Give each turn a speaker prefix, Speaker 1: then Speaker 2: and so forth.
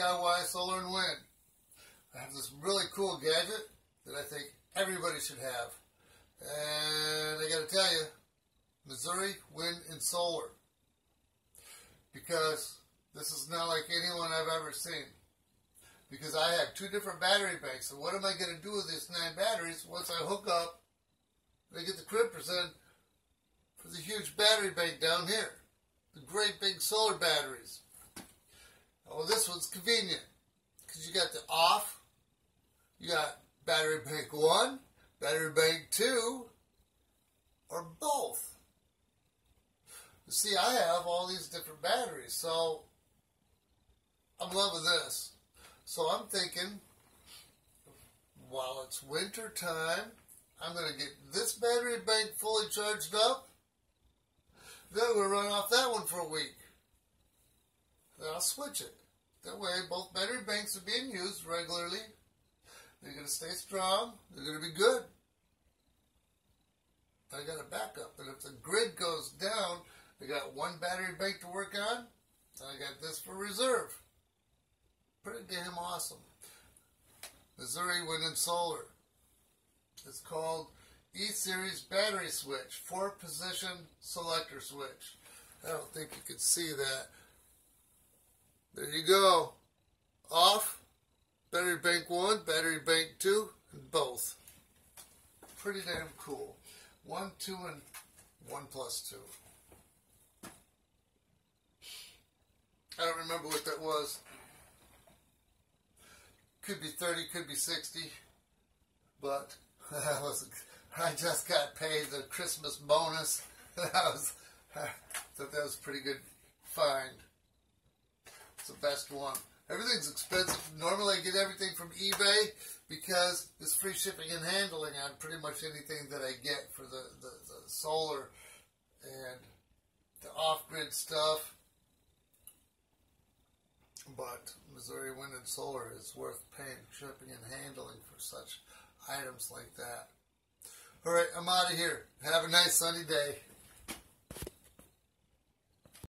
Speaker 1: DIY solar and wind. I have this really cool gadget that I think everybody should have. And I got to tell you, Missouri Wind and Solar. Because this is not like anyone I've ever seen. Because I have two different battery banks. And what am I going to do with these nine batteries once I hook up and I get the crimpers in for the huge battery bank down here? The great big solar batteries. Well, this one's convenient because you got the off, you got battery bank one, battery bank two, or both. See, I have all these different batteries, so I'm loving this. So I'm thinking, while it's winter time, I'm going to get this battery bank fully charged up. Then I'm going to run off that one for a week. Then I'll switch it. That way, both battery banks are being used regularly. They're going to stay strong. They're going to be good. I got a backup. And if the grid goes down, I got one battery bank to work on. I got this for reserve. Pretty damn awesome. Missouri Wind and Solar. It's called E-Series Battery Switch. Four position selector switch. I don't think you can see that. There you go. Off. Battery bank 1, battery bank 2, and both. Pretty damn cool. 1, 2, and 1 plus 2. I don't remember what that was. Could be 30, could be 60. But I, was, I just got paid the Christmas bonus. I was, I thought that was a pretty good find. Best one. Everything's expensive. Normally I get everything from eBay because it's free shipping and handling on pretty much anything that I get for the, the, the solar and the off-grid stuff. But Missouri Wind and Solar is worth paying shipping and handling for such items like that. All right, I'm out of here. Have a nice sunny day.